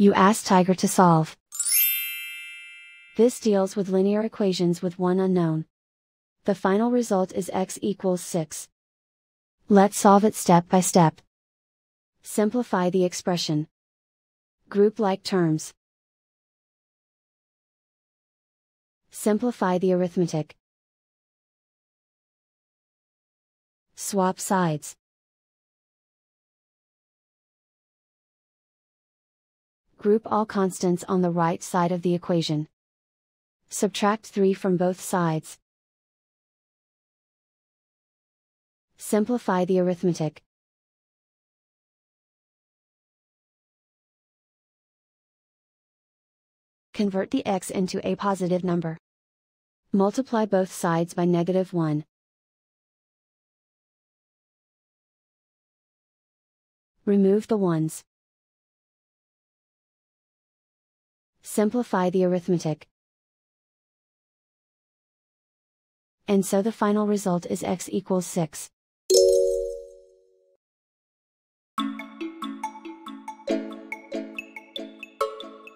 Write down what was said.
You ask Tiger to solve. This deals with linear equations with one unknown. The final result is x equals 6. Let's solve it step by step. Simplify the expression. Group like terms. Simplify the arithmetic. Swap sides. Group all constants on the right side of the equation. Subtract 3 from both sides. Simplify the arithmetic. Convert the x into a positive number. Multiply both sides by negative 1. Remove the ones. Simplify the arithmetic. And so the final result is x equals 6.